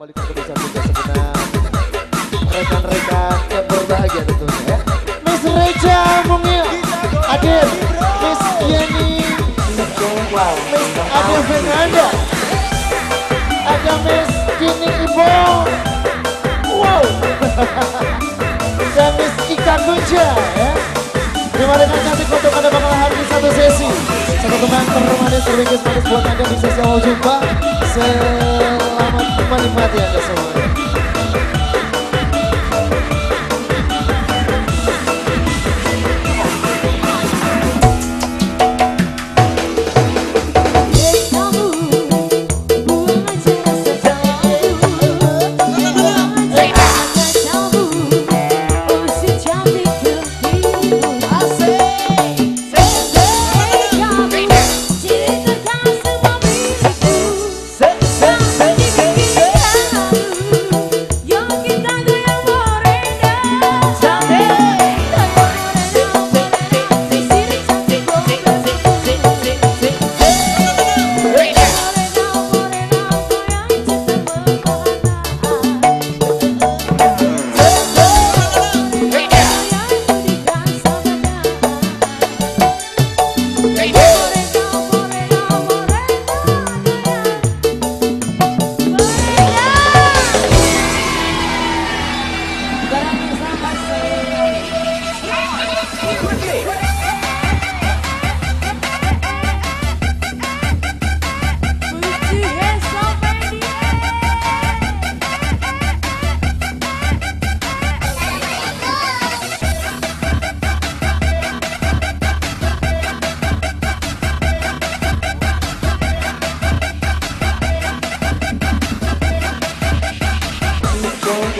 kembali ke bisa juga sebenarnya. Rekan-rekan yang berbahagia tentunya ya. Miss Reja Mungil, Adil, Miss Yeni, Miss Adil Fernanda, ada Miss Kini Ibo, wow, dan Miss Ika Gunja ya. Terima kasih cantik untuk anda bakal hadir satu sesi. Satu teman termanis terbikin manis buat anda di sesi awal jumpa. Selamat menikmati anda semua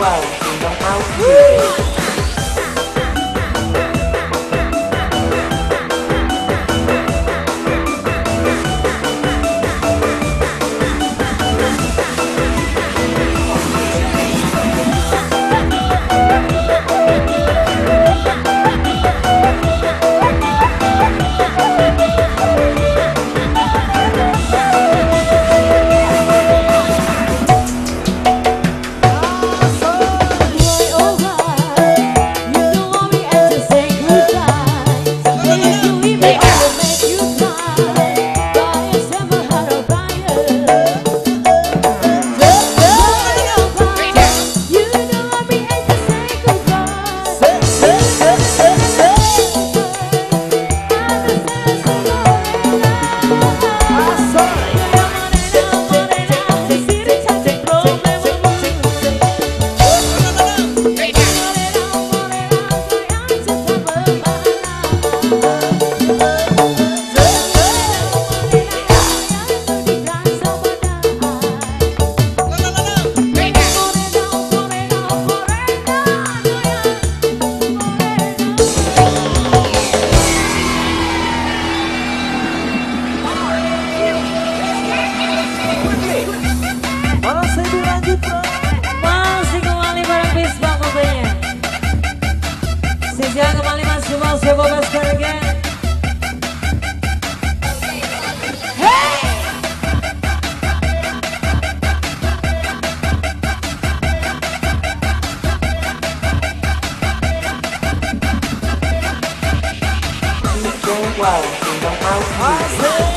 Wow, in the house. well. Don't